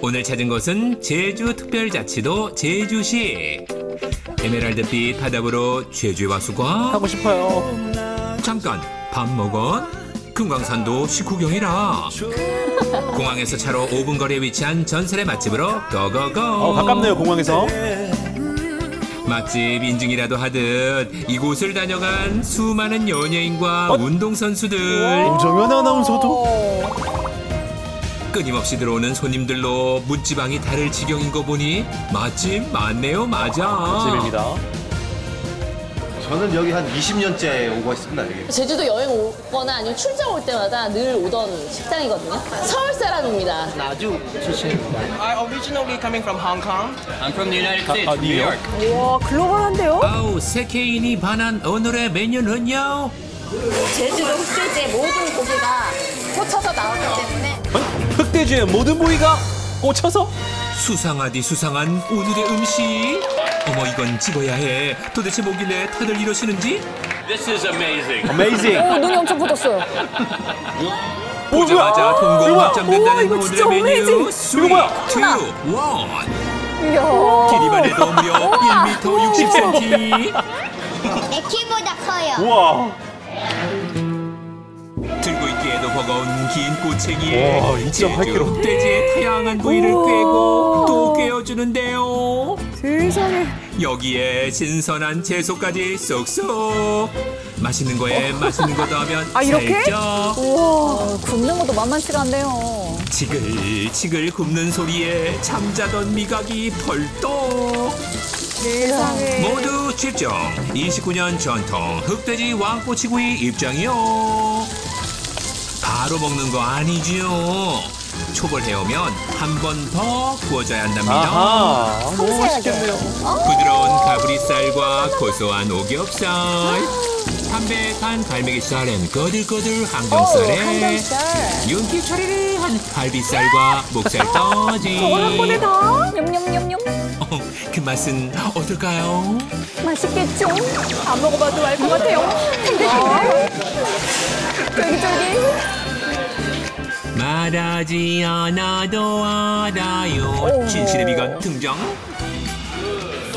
오늘 찾은 곳은 제주 특별자치도 제주시. 에메랄드빛 바다보로 제주에 와수과 하고 싶어요. 잠깐 밥 먹어? 금강산도 식후경이라. 공항에서 차로 5분 거리에 위치한 전설의 맛집으로 고고고. 어, 가깝네요, 공항에서. 맛집 인증이라도 하듯 이곳을 다녀간 수많은 연예인과 어? 운동선수들 정연 아나운서도. 끊임없이 들어오는 손님들로 문지방이 다를 지경인 거 보니 맛집 맞네요 맞아 집입니다. 저는 여기 한 20년째 오고 있습니다, 여기. 제주도 여행 오거나 아니면 출장 올 때마다 늘 오던 식당이거든요. 서울 사람입니다. 나주 출신입니다. I'm originally coming from Hong Kong. I'm from the United States, 아, New? York. 와 글로벌한데요? 아우 세케인이 반한 오늘의 메뉴는요 제주도 흑돼지의 모든 고기가 꽂혀서 나왔기 때문에 흑돼지의 모든 부위가 꽂혀서? 수상하디 수상한 오늘의 음식 어머 이건 찍어야 해 도대체 뭐길래 다들 이러시는지 This is amazing. 어메이징. 오 눈이 엄청 붙었어요. 보자마자 동공? 확장된다는 오늘의 진짜 메뉴 어메이징. 3, 2, 1 이야. 길이만 해도 무려 1m 60cm 키보다 커요. 우와. 들고 있기에도 버거운 긴 꼬챙이에 와, 2.8 제주 킬로. 흑돼지의 다양한 부위를 우와. 꿰고 또 꿰어주는데요 세상에. 여기에 신선한 채소까지 쏙쏙 맛있는 거에 맛있는 거 더하면 아, 이렇게? 살짝 우와 굽는 것도 만만치가 않네요. 지글지글 굽는 소리에 잠자던 미각이 벌떡 세상에. 모두 집중 29년 전통 흑돼지 왕꼬치구이 입장이요 바로 먹는 거 아니지요 초벌해오면 한 번 더 구워줘야 한답니다 아하. 너무 맛있겠네요. 부드러운 가브리살과 고소한 오겹살 담백한 갈매기살 and 꼬들꼬들 항정살에 항정살. 윤기 차르르한 갈비살과 목살까지 저걸 한 번에 다? 냠냠냠냠. 어, 그 맛은 어떨까요? 맛있겠죠? 안 먹어봐도 알 것 같아요. 탱글탱글. 말하지 않아도 알아요 진실의 미간 등장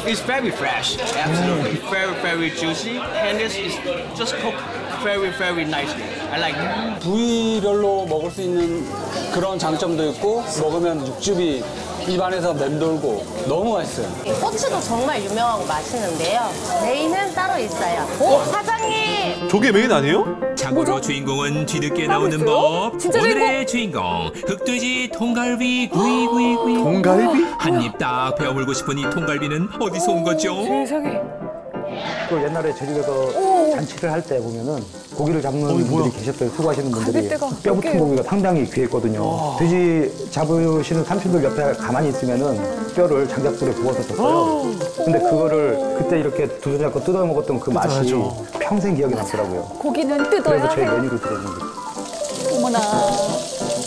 It's very fresh. Absolutely. Very, very juicy. And this is just cooked very, very nicely. I like it. 부위별로 먹을 수 있는 그런 장점도 있고 먹으면 육즙이 입안에서 맴돌고 너무 맛있어요. 꼬치도 정말 유명하고 맛있는데요. 메인은 따로 있어요. 사장님! 저게 메인 아니에요? 참고로 주인공은 뒤늦게 나오는? 법 오늘의 주인공 흑돼지 통갈비 구이 구이 구이 동갈비? 한 입 딱 베어물고 싶은 이 통갈비는 어디서 온 거죠? 세상에. 그 옛날에 제주도에서 잔치를 할 때 보면은 고기를 잡는 어이? 분들이 계셨어요. 수고하시는 분들이 뼈몇 붙은? 고기가 상당히 귀했거든요. 돼지 잡으시는 삼촌들 옆에 가만히 있으면은 뼈를 장작불에 구워서 썼어요. 근데 그거를 그때 이렇게 두 손 잡고 뜯어 먹었던 그 맛이 뜯어야죠. 평생 기억이 남더라고요. 고기는 그래서 뜯어야 저희 해요. 메뉴로 들어있는 거예요. 어머나.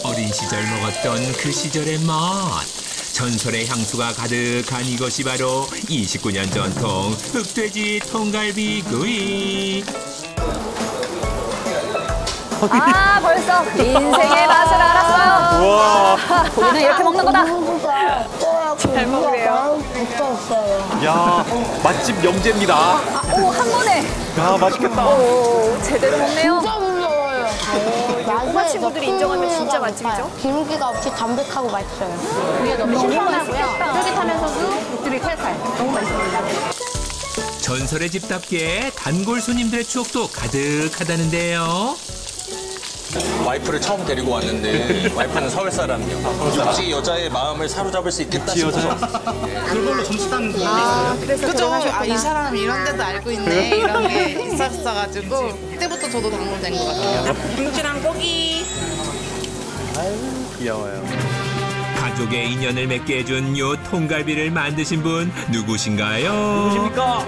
어린 시절 먹었던 그 시절의 맛 전설의 향수가 가득한 이것이 바로 29년 전통 흑돼지 통갈비 구이 아 벌써 인생의 맛을 알았어요. 우와. 고기는 이렇게 먹는 거다. 잘 먹으래요. 야, 맛집 영재입니다. 오 한 번에. 야, 맛있겠다. 오 제대로 먹네요. 엄마 친구들이 인정하면 진짜 맛집이죠? 기름기가 없이 담백하고 맛있어요. 그게 너무 너무 신선하고요. 쫄깃하면서도 육즙이 칼칼. 너무 맛있습니다. 전설의 집답게 단골 손님들의 추억도 가득하다는데요 와이프를 처음 데리고 왔는데 와이프는 서울 사람이요. 육지 여자의 마음을 사로잡을 수 있겠다 싶어서 그죠? 아, 이 사람 이런 데도 알고 있네. 이런 게 있었어가지고 그때부터 저도 당첨된 것 같아요. 김치랑 고기. 귀여워요. 가족의 인연을 맺게 해준 요 통갈비를 만드신 분 누구신가요? 누구십니까?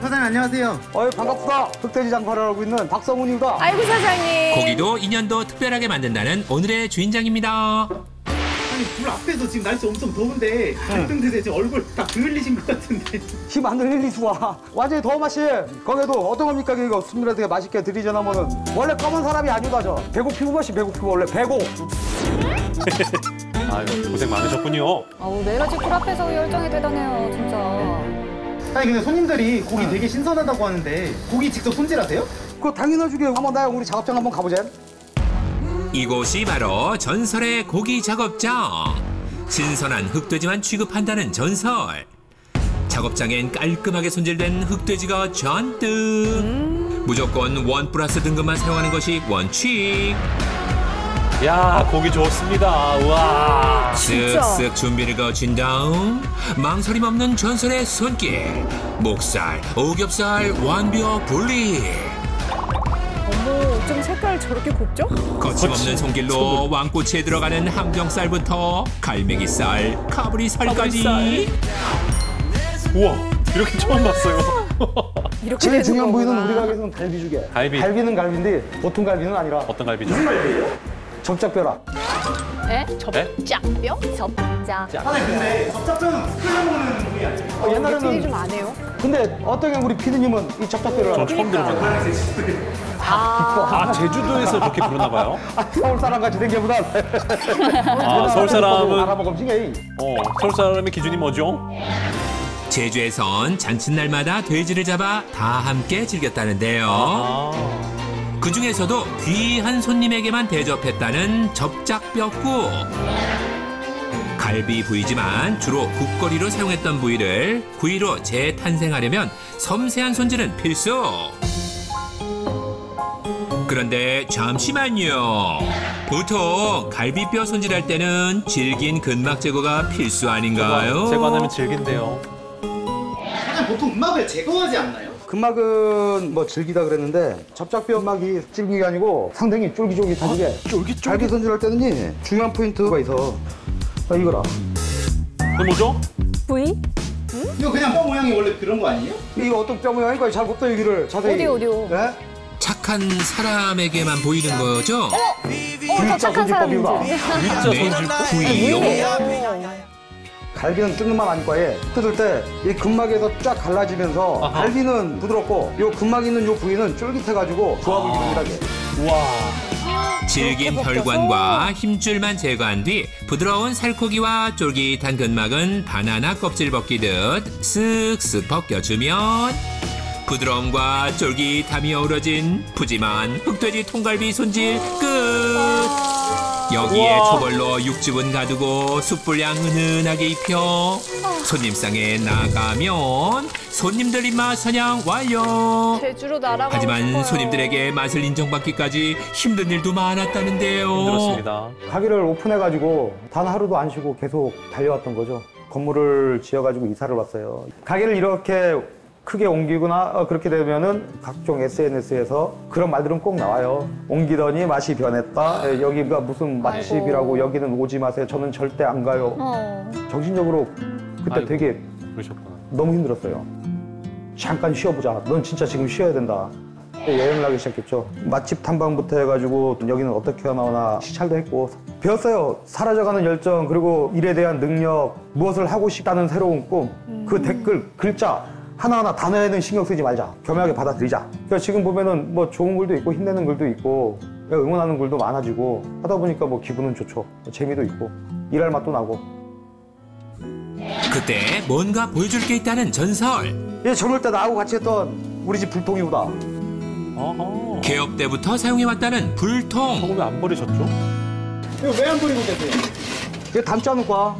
사장님 안녕하세요. 어이 반갑다. 흑돼지 장사를 하고 있는 박성훈입니다. 아이고 사장님. 고기도 인연도 특별하게 만든다는 오늘의 주인장입니다 아니 불 앞에서 지금 날씨 엄청 더운데 갈등대세 지금 얼굴 다 그을리신 것 같은데 힘 안 들릴 수와 완전히 더 맛이 거기도 어떤 겁니까 이거 손님들한테 맛있게 드리자면은 원래 검은 사람이 아니다 저 배고피고 맛이 배고피고 원래 배고 아유, 고생 많으셨군요. 아우 메라지 불 앞에서 열정이 대단해요 진짜. 아니 근데 손님들이 고기 되게 신선하다고 하는데 고기 직접 손질하세요? 그거 당연하지. 한번 나 우리 작업장 한번 가보자. 이곳이 바로 전설의 고기 작업장. 신선한 흑돼지만 취급한다는 전설. 작업장엔 깔끔하게 손질된 흑돼지가 잔뜩. 무조건 원 플러스 등급만 사용하는 것이 원칙. 야, 고기 좋습니다. 우와. 쓱쓱 준비를 거친 다음 망설임 없는 전설의 손길. 목살, 오겹살, 완벽 분리. 어머 좀 색깔 저렇게 곱죠? 거침없는 손길로 왕꼬치에 들어가는 항정살부터 갈매기살, 카브리살까지 카브리살. 우와, 이렇게 처음 봤어요. 이렇게 제일 되는 중요한 부위는 거구나. 우리 가게에서는 갈비죽이야. 갈비. 갈비는 갈비인데 보통 갈비는 아니라 어떤 갈비죠? 접착뼈라. 에? 접짝뼈? 접짝. 아니 근데 접착뼈는 끓여 먹는 부위 아니에요? 어, 옛날에는 좀안 해요? 근데 어떻게 우리 피디님은 이 접착뼈를 저? 처음 들어봤네요. 아, 아, 제주도에서 그렇게 부르나 봐요? 아, 서울 사람 같이 생겨보다. 아, 서울 사람은 알아먹으면 지게. 어, 서울 사람의 기준이 뭐죠? 제주에선 잔칫날마다 돼지를 잡아 다 함께 즐겼다는데요. 아, 그 중에서도 귀한 손님에게만 대접했다는 접착뼈국. 갈비 부위지만 주로 국거리로 사용했던 부위를 구이로 재탄생하려면 섬세한 손질은 필수. 그런데 잠시만요. 보통 갈비뼈 손질할 때는 질긴 근막 제거가 필수 아닌가요? 제거 안 하면 질긴데요. 사장님 보통 음악을 제거하지 않나요? 근막은 뭐 질기다 그랬는데 접착뼈 막이 질긴 게 아니고 상당히 쫄깃쫄깃하게 쫄깃쫄깃 갈비 손질할 때는 중요한 포인트가 있어 아, 이거라 그 뭐죠? 부위? 이거 그냥 뼈 모양이 원래 그런 거 아니에요? 이거 어떤 뼈 모양이니까 잘못봐 여기를 자세히 어디, 어디요? 네? 착한 사람에게만 보이는 거죠? 어, 저 착한. 사람인지. 네, 구이요. 갈비는 뜯는 맛 아닐 거예요 뜯을 때 이 근막에서 쫙 갈라지면서 아하. 갈비는 부드럽고 요 근막 있는 요 부위는 쫄깃해가지고 조합을 유일하게 우와. 질긴 혈관과 힘줄만 제거한 뒤 부드러운 살코기와 쫄깃한 근막은 바나나 껍질 벗기듯 쓱쓱 벗겨주면 부드러움과 쫄깃함이 어우러진 푸짐한 흑돼지 통갈비 손질 끝! 여기에 우와. 초벌로 육즙은 가두고 숯불향 은은하게 입혀 손님상에 나가면 손님들 입맛 선양 완료! 제주로 날아가고 하지만 싶어요. 손님들에게 맛을 인정받기까지 힘든 일도 많았다는데요. 힘들었습니다. 가게를 오픈해가지고 단 하루도 안 쉬고 계속 달려왔던 거죠. 건물을 지어가지고 이사를 왔어요. 가게를 이렇게 크게 옮기거나 어, 그렇게 되면은 각종 SNS에서 그런 말들은 꼭 나와요. 옮기더니 맛이 변했다. 예, 여기가 무슨 맛집이라고 여기는 오지 마세요. 저는 절대 안 가요. 어. 정신적으로 그때 아이고. 되게 그러셨구나. 너무 힘들었어요. 잠깐 쉬어보자. 넌 진짜 지금 쉬어야 된다. 그때 여행을 하기 시작했죠. 맛집 탐방부터 해가지고 여기는 어떻게 나오나 시찰도 했고 배웠어요. 사라져가는 열정 그리고 일에 대한 능력 무엇을 하고 싶다는 새로운 꿈그 댓글 글자 하나하나 단어에는 신경 쓰지 말자. 겸허하게 받아들이자. 그러니까 지금 보면은 뭐 좋은 글도 있고 힘내는 글도 있고 응원하는 글도 많아지고 하다 보니까 뭐 기분은 좋죠. 재미도 있고 일할 맛도 나고 그때 뭔가 보여줄 게 있다는 전설. 예, 젊을 때 나하고 같이 했던 우리 집 어허. 개업 때부터 사용해왔다는 불통. 소금을 안 버리셨죠? 이거 왜 안 버리고 계세요? 이게 담지 않을 거야.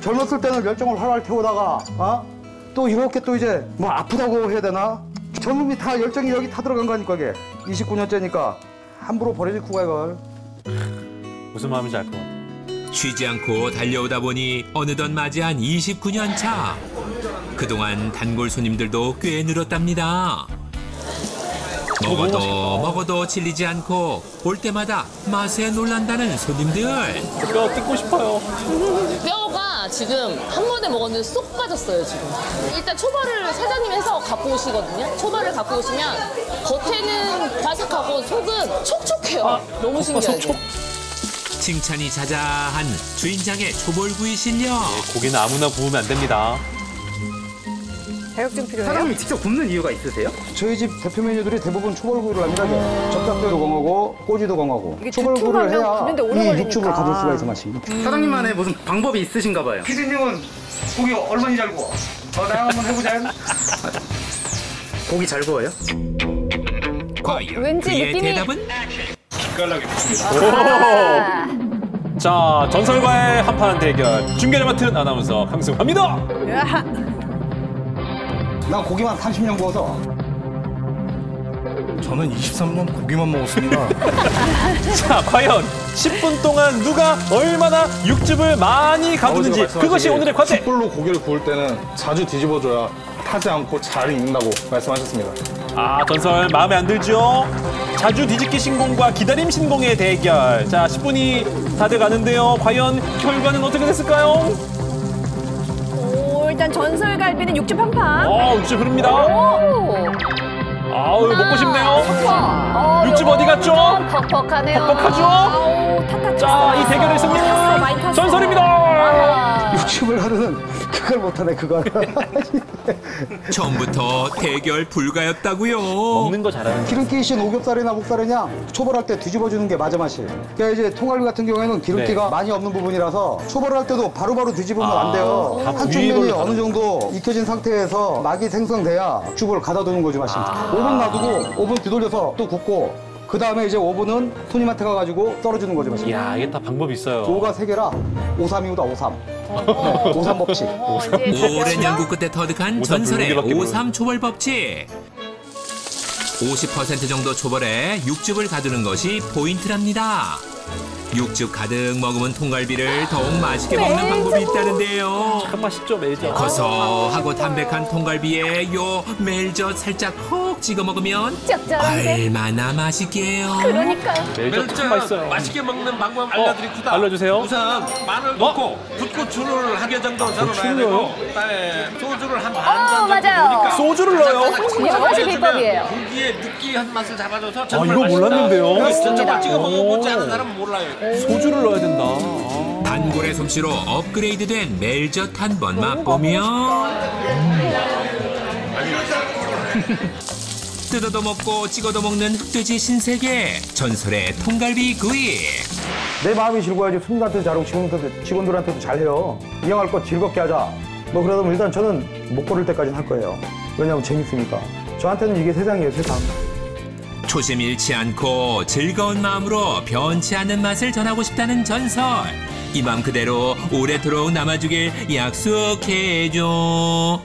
젊었을 때는 열정을 활활 태우다가 어? 또 이렇게 또 이제 뭐 아프다고 해야 되나? 젊음이 다 열정이 여기 타 들어간 거니까 이게 29년째니까 함부로 버려질 구가 이걸. 무슨 마음인지 알 것 같아요. 쉬지 않고 달려오다 보니 어느덧 맞이한 29년 차. 그동안 단골 손님들도 꽤 늘었답니다. 먹어도 먹어도 질리지 않고 올 때마다 맛에 놀란다는 손님들. 뼈 뜯고 싶어요. 뼈가 지금 한 번에 먹었는데 쏙 빠졌어요, 지금. 일단 초벌을 사장님이 해서 갖고 오시거든요. 초벌을 갖고 오시면 겉에는 바삭하고 속은 촉촉해요. 너무 신기하죠. 칭찬이 자자한 주인장의 초벌구이 실력. 고기는 아무나 구우면 안 됩니다. 자격증 필요해요? 사장님이 직접 굽는 이유가 있으세요? 저희 집 대표 메뉴들이 대부분 초벌구이를 합니다. 접착제도 강하고 꼬지도 강하고 이게 초벌구이를 해야 이 걸리니까. 육즙을 가질 수가 있어 맛이. 사장님만의 무슨 방법이 있으신가 봐요. 피디님은 고기 얼마나 잘 구워? 어, 나 한번 해보자. 고기 잘 구워요? 과연 왠지 그의 느낌이- 대답은? 자, 전설과의 한판 대결. 중계를 맡은 아나운서 강승화입니다. 난 고기만 30년 구워서 저는 23년 고기만 먹었습니다. 자, 과연 10분 동안 누가 얼마나 육즙을 많이 가두는지 그것이 오늘의 과제. 숯불로 고기를 구울 때는 자주 뒤집어줘야 타지 않고 잘 익는다고 말씀하셨습니다. 아, 전설 마음에 안 들죠? 자주 뒤집기 신공과 기다림 신공의 대결. 자, 10분이 다 돼 가는데요. 과연 결과는 어떻게 됐을까요? 오, 일단 전설갈비는 육즙 한 판. 어, 육즙 흐릅니다. 오. 아우, 먹고 싶네요. 어, 육즙 어디 갔죠? 좀 퍽퍽하네요. 퍽퍽하죠? 아우, 자, 이 대결의 승리는 전설입니다. 육즙을 하루는 그걸 못하네 그걸. 처음부터 대결 불가였다고요. 먹는 거 잘하는 기름기 신 오겹살이나 목살이냐 초벌할 때 뒤집어주는 게 맞아 맛이. 그러니까 이제 통갈비 같은 경우에는 기름기가 네. 많이 없는 부분이라서 초벌을 할 때도 바로바로 뒤집으면 아, 안 돼요. 다 한쪽 면이 어느 정도 익혀진 상태에서 막이 생성돼야 육즙을 가다 두는 거지 맛이. 아. 5분 놔두고 5분 뒤돌려서 또 굽고 그 다음에 이제 5분은 손님한테 가가지고 썰어주는 거지 맛이. 이야, 이게 다 방법이 있어요. 5가 세 개라 53이우다 53. 네, 53 법칙. 어, 오랜 연구 끝에 터득한 오삼 전설의 오삼 초벌 법칙. 50% 정도 초벌에 육즙을 가두는 것이 포인트랍니다. 육즙 가득 머금은 통갈비를 더욱 맛있게 먹는 방법이 있다는데요. 참 맛있죠, 매죠. 고소하고 담백한 통갈비에 요 멜젓 살짝 콕 찍어 먹으면 짭짤한데? 얼마나 맛있게요. 그러니까요. 매죠 참 맛있어요. 맛있게 먹는 방법 어, 알려드립니다. 알려주세요. 우선 마늘 넣고 붓고추를 한 개 정도 절어놔야 되고 그다음에 소주를 한반 어, 정도 맞아요. 넣으니까 소주를 넣어요? 이것이 비법이에요. 고기의 느끼한 맛을 잡아줘서 아, 정말 이거 몰랐는데요. 맛있다. 정말 찍어 오. 먹어보지 않은 사람은 몰라요. 소주를 넣어야 된다. 아. 단골의 솜씨로 업그레이드된 멜젓 한 번 맛보면 뜯어도 먹고 찍어도 먹는 흑돼지 신세계 전설의 통갈비 구이 내 마음이 즐거워야지 손님한테 잘하고 직원들한테, 직원들한테도 잘해요. 이왕할 거 즐겁게 하자. 뭐 그러다 보면 일단 저는 못 고를 때까지는 할 거예요. 왜냐하면 재밌으니까. 저한테는 이게 세상이에요, 세상. 초심 잃지 않고 즐거운 마음으로 변치 않는 맛을 전하고 싶다는 전설. 이 맘 그대로 오래도록 남아주길 약속해줘